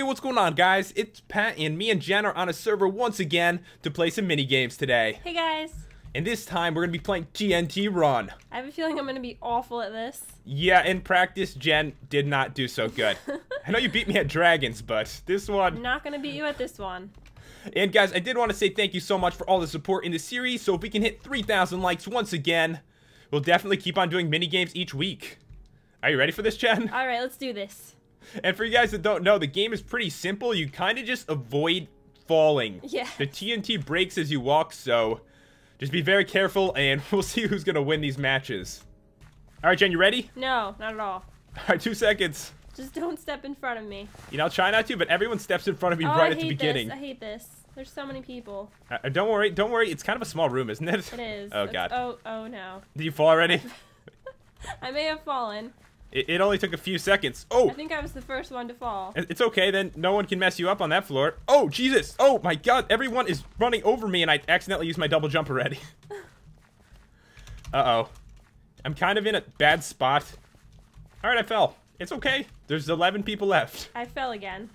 Hey, what's going on, guys? It's Pat, and me and Jen are on a server once again to play some mini games today. Hey guys. And this time, we're gonna be playing TNT Run. I have a feeling I'm gonna be awful at this. Yeah, in practice, Jen did not do so good. I know you beat me at Dragons, but this one... I'm not gonna beat you at this one. And guys, I did want to say thank you so much for all the support in the series, so if we can hit 3,000 likes once again, we'll definitely keep on doing mini games each week. Are you ready for this, Jen? Alright, let's do this. And for you guys that don't know, the game is pretty simple. You kind of just avoid falling. Yeah. The TNT breaks as you walk, so just be very careful, and we'll see who's going to win these matches. All right, Jen, you ready? No, not at all. All right, two seconds. Just don't step in front of me. You know, I'll try not to, but everyone steps in front of me oh, right I at the hate beginning. This. I hate this. There's so many people. Uh, don't worry, don't worry. It's kind of a small room, isn't it? It is. Oh, It's- God. Oh, oh no. Did you fall already? I may have fallen. It, it only took a few seconds. Oh, I think I was the first one to fall. it's okay then. No one can mess you up on that floor. Oh, Jesus. Oh, my God. Everyone is running over me, and I accidentally used my double jump already. Uh-oh. I'm kind of in a bad spot. All right, I fell. It's okay. There's 11 people left. I fell again.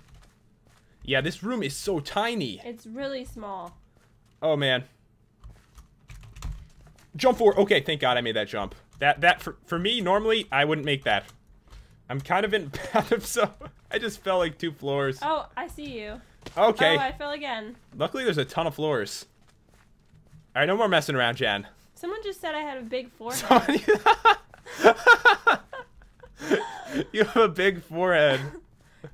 Yeah, this room is so tiny. It's really small. Oh, man. Jump forward. Okay, thank God I made that jump. That, that for, for me, normally, I wouldn't make that. I'm kind of in bad of so... I just fell like two floors. Oh, I see you. Okay. Oh, I fell again. Luckily, there's a ton of floors. All right, no more messing around, Jen. Someone just said I had a big forehead. you have a big forehead.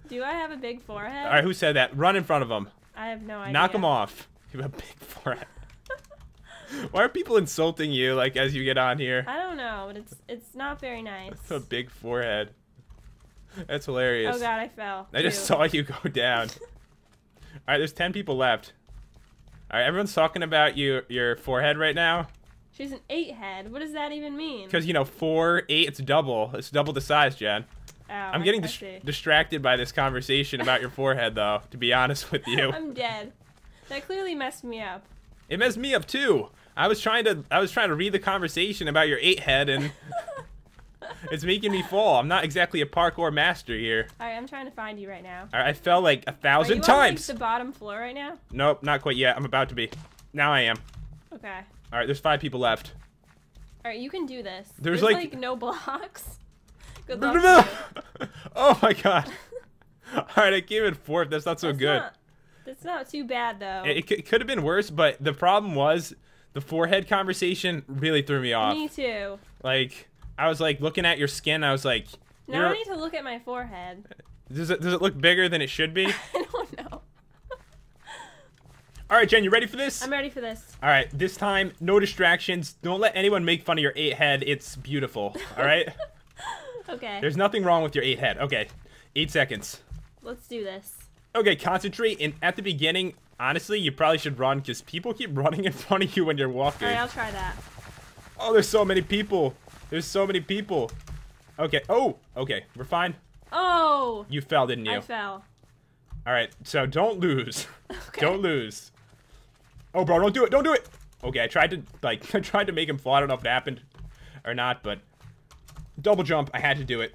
Do I have a big forehead? All right, who said that? Run in front of them. I have no idea. Knock them off. You have a big forehead. Why are people insulting you like as you get on here? I don't know, but it's it's not very nice. a big forehead. That's hilarious. Oh god, I fell. I just saw you go down. All right, there's 10 people left. All right, everyone's talking about you, your forehead right now. She's an eight head. What does that even mean? Because, you know, 4, 8, it's double. It's double the size, Jen. Oh, I'm getting dis- distracted by this conversation about your forehead, though, to be honest with you. I'm dead. That clearly messed me up. It messed me up, too. I was trying to I was trying to read the conversation about your 8 head, and it's making me fall. I'm not exactly a parkour master here. Alright, I'm trying to find you right now. All right, I fell like a thousand Are you times. on like, the bottom floor right now? Nope, not quite yet. I'm about to be. Now I am. Okay. All right, there's five people left. Alright, you can do this. There's, There's, like- like, no blocks. Good luck. oh my god. All right, I came in fourth. That's not so That's good. Not, that's not too bad though. It, it could have been worse, but the problem was the forehead conversation really threw me off. Me too. Like I was like looking at your skin. I was like, Now I need to look at my forehead. does it does it look bigger than it should be? I don't know. All right, Jen, you ready for this? I'm ready for this. All right, this time no distractions. Don't let anyone make fun of your eight head. It's beautiful. All right. Okay. There's nothing wrong with your eight head. Okay, eight seconds. Let's do this. Okay, concentrate. And at the beginning, honestly, you probably should run because people keep running in front of you when you're walking. Alright, I'll try that. Oh, there's so many people. There's so many people. Okay. Oh, okay. We're fine. Oh! You fell, didn't you? I fell. All right. So don't lose. Okay. Don't lose. Oh, bro, don't do it. Don't do it. Okay, I tried to like I tried to make him fall. I don't know if it happened or not, but double jump. I had to do it.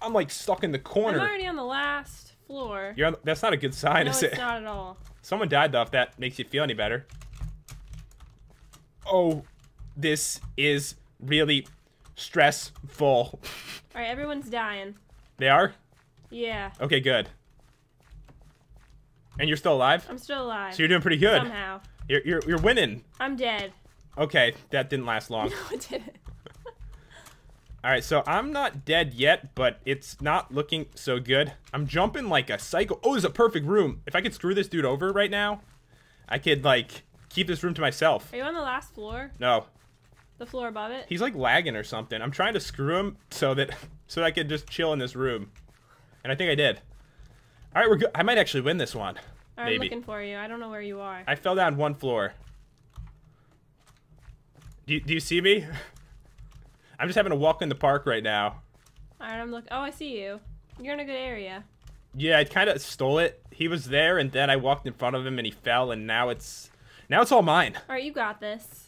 I'm like stuck in the corner. I'm already on the last floor. You're on, that's not a good sign, no, is it's it? not at all. Someone died though. If that makes you feel any better. Oh, this is really stressful. Alright, everyone's dying. They are. Yeah. Okay, good. And you're still alive? I'm still alive. So you're doing pretty good. Somehow. You're, you're, you're winning. I'm dead. Okay, that didn't last long. No, it didn't. All right, so I'm not dead yet, but it's not looking so good. I'm jumping like a psycho. Oh, this is a perfect room. If I could screw this dude over right now, I could like keep this room to myself. Are you on the last floor? No, The floor above it? he's like lagging or something. I'm trying to screw him so that so that I could just chill in this room, and I think I did. All right, we're good. I might actually win this one. I'm looking for you. I don't know where you are. I fell down one floor. Do you, do you see me? I'm just having a walk in the park right now. Alright, I'm looking. Oh, I see you. You're in a good area. Yeah, I kind of stole it. He was there, and then I walked in front of him, and he fell, and now it's now it's all mine. Alright, you got this.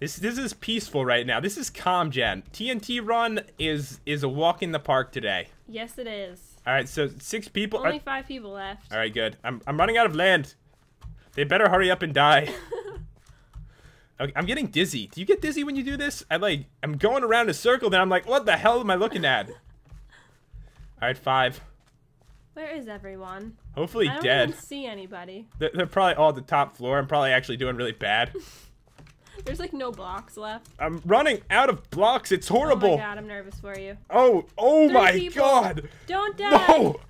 This this is peaceful right now. This is calm, Jen. TNT Run is is a walk in the park today. Yes, it is. All right, so six people. Uh Only Are, five people left. all right, good. I'm I'm running out of land. They better hurry up and die. Okay, I'm getting dizzy. Do you get dizzy when you do this? I like I'm going around a circle, then I'm like, what the hell am I looking at? All right, five. Where is everyone? Hopefully dead. I don't see anybody. They're, they're probably all at the top floor. I'm probably actually doing really bad. There's like no blocks left. I'm running out of blocks. It's horrible. Oh my god, I'm nervous for you. Oh, oh Three my people. god. Don't die! No.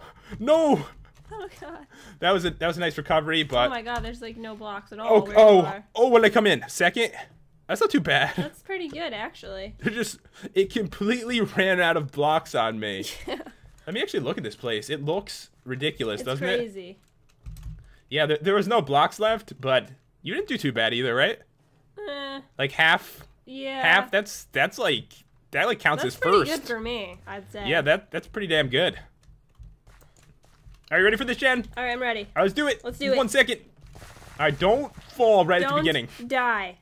No. Oh god. That was a that was a nice recovery, but. Oh my god, there's like no blocks at all. oh oh oh when I come in second, that's not too bad. That's pretty good actually. They're just it completely ran out of blocks on me. Yeah. Let me actually look at this place. It looks ridiculous, It's doesn't it? crazy. Yeah, there, there was no blocks left, but you didn't do too bad either, right? Eh, Like half yeah. half. That's that's like that like counts That's as pretty first. good for me, I'd say. yeah, that that's pretty damn good. Are you ready for this, Jen? All right, I'm ready. All right, let's do it. Let's do it. One second. All right, don't fall right at Don't the beginning. die.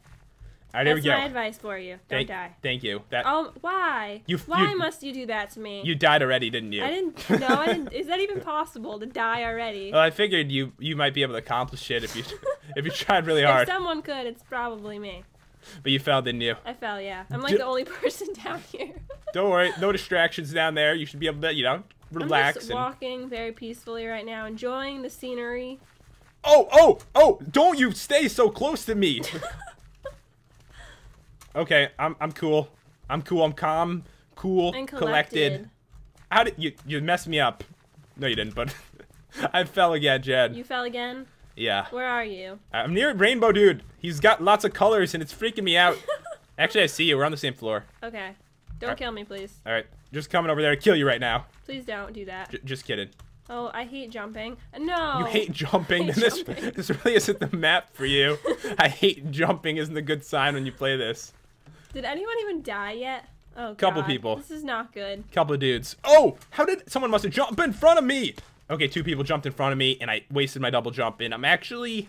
All right, here we go. my advice for you. Don't thank, die. thank you. That Oh, why? You- why you- must you do that to me? you died already, didn't you? I didn't. No, I didn't. Is that even possible to die already? Well, I figured you you might be able to accomplish it if you if you tried really hard. if someone could, it's probably me. but you fell, didn't you? I fell. Yeah, I'm like Ju- the only person down here. Don't worry, no distractions down there. You should be able to, you know, I'm just walking very peacefully right now, enjoying the scenery. Oh, oh, oh! Don't you stay so close to me. okay, I'm I'm cool. I'm cool. I'm calm, cool, And collected. collected. How did you you messed me up? No, you didn't. But I fell again, Jen. You fell again. Yeah, Where are you? I'm near Rainbow Dude. He's got lots of colors and it's freaking me out. Actually, I see you. We're on the same floor. Okay. Don't Alright. kill me, please. All right, just coming over there to kill you right now. Please don't do that. J- just kidding. Oh, I hate jumping. No. You hate jumping. hate this jumping. this really isn't the map for you. I hate jumping. Isn't a good sign when you play this. Did anyone even die yet? Oh, Couple God. people. This is not good. Couple of dudes. Oh, how did someone must have jumped in front of me? Okay, two people jumped in front of me, and I wasted my double jump. And I'm actually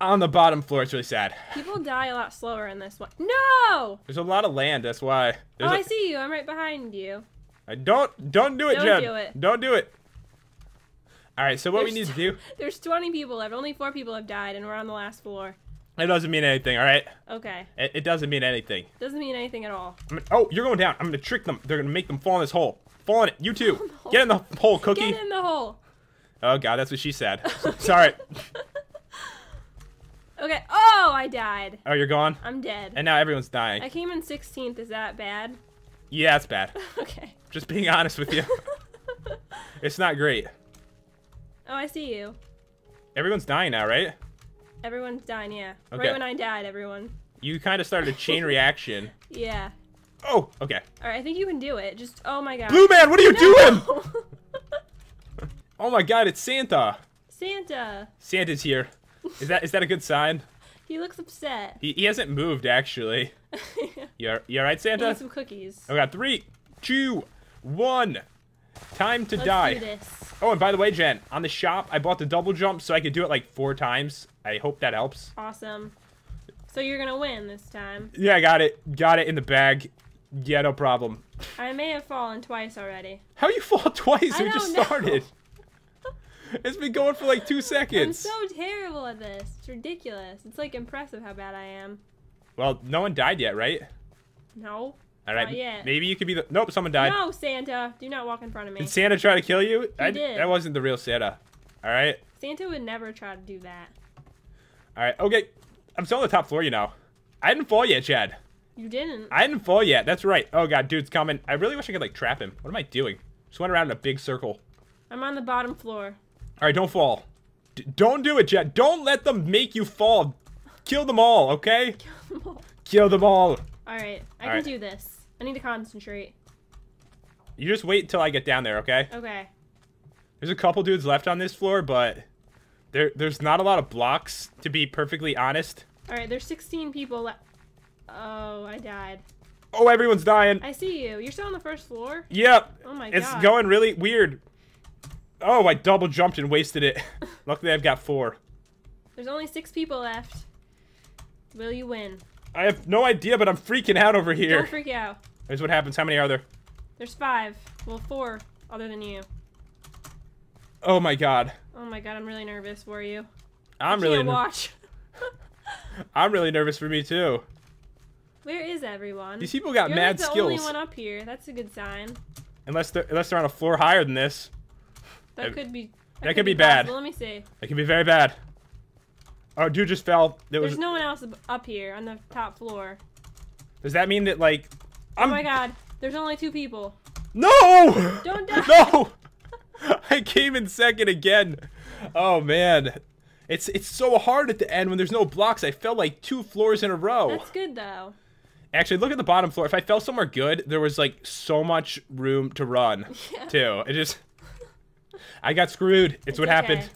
on the bottom floor. It's really sad. People die a lot slower in this one. No! There's a lot of land. That's why. Oh, There's I a- see you. I'm right behind you. I don't don't do it, Don't Jen. do it. Don't do it. All right. So what we need to do? There's 20 people left. Only four people have died, and we're on the last floor. It doesn't mean anything. All right. Okay. It, it doesn't mean anything. Doesn't mean anything at all. I'm gonna- oh, you're going down. I'm gonna trick them. They're gonna make them fall in this hole. Fall in it. You too. Get in the hole, Cookie. Get in the hole. Oh God, that's what she said. Sorry. Okay. Oh, I died. Oh, you're gone. I'm dead. And now everyone's dying. I came in 16th. Is that bad? Yeah, it's bad. Okay. Just being honest with you. It's not great. Oh, I see you. Everyone's dying now, right? Everyone's dying, yeah. Okay. Right when I died, everyone. You kind of started a chain reaction. Yeah. Oh, okay. Alright, I think you can do it. Just, oh my god. Blue Man, what are you doing? Oh my God, it's Santa. Santa. Santa's here. Is that is that a good sign? He looks upset. He, he hasn't moved actually. You're you all right, Santa? needs some cookies. I got three, two, one. Time to Let's die. do this. Oh, and by the way, Jen, on the shop, I bought the double jump so I could do it like four times. I hope that helps. Awesome. So you're gonna win this time. Yeah, I got it. Got it in the bag. Yeah, no problem. I may have fallen twice already. How you fall twice? I we just know. started. It's been going for like two seconds. I'm so terrible at this. It's ridiculous. It's like impressive how bad I am. Well, no one died yet, right? No. All right. Not yet. Maybe you could be the. Nope, someone died. No, Santa. Do not walk in front of me. Did Santa try to kill you? I, did. That wasn't the real Santa. All right. Santa would never try to do that. All right. Okay. I'm still on the top floor, you know. I didn't fall yet, Chad. You didn't. I didn't fall yet. That's right. Oh god, dude's coming. I really wish I could like trap him. What am I doing? Just went around in a big circle. I'm on the bottom floor. All right, don't fall. D- don't do it, Jen. Don't let them make you fall. Kill them all, okay? Kill them all. Kill them all. Alright, I can Alright. do this. I need to concentrate. You just wait until I get down there, okay? Okay. There's a couple dudes left on this floor, but there there's not a lot of blocks to be perfectly honest. Alright, there's 16 people left. Oh, I died. Oh, everyone's dying. I see you. You're still on the first floor? Yep. Oh my It's god. It's going really weird. Oh, I double jumped and wasted it. Luckily, I've got four. There's only six people left. Will you win? I have no idea, but I'm freaking out over here. Don't freak out. Here's what happens. How many are there? There's five. Well, four other than you. Oh my god. Oh my god, I'm really nervous for you. I'm I really can't watch. I'm really nervous for me too. Where is everyone? These people got You're mad like the skills. only one up here. That's a good sign. Unless they're unless they're on a floor higher than this. That Uh, could be. that could be bad. possible. Let me see. It could be very bad. Oh, dude just fell. There was There's no one else up here on the top floor. Does that mean that like Oh I'm my god. There's only two people. No! Don't die. No! I came in second again. Oh man. It's it's so hard at the end when there's no blocks. I fell like two floors in a row. That's good though. Actually, look at the bottom floor. If I fell somewhere good, there was like so much room to run Yeah. too. It just I got screwed. It's, It's what okay. happened.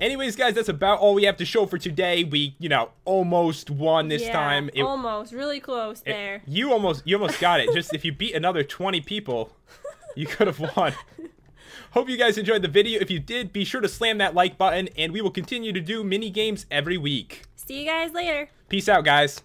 Anyways, guys, that's about all we have to show for today. We, you know, almost won this yeah, time. It- almost. Really close it- there. you almost you almost got it. Just if you beat another 20 people, you could have won. Hope you guys enjoyed the video. If you did, be sure to slam that like button and we will continue to do mini games every week. See you guys later. Peace out, guys.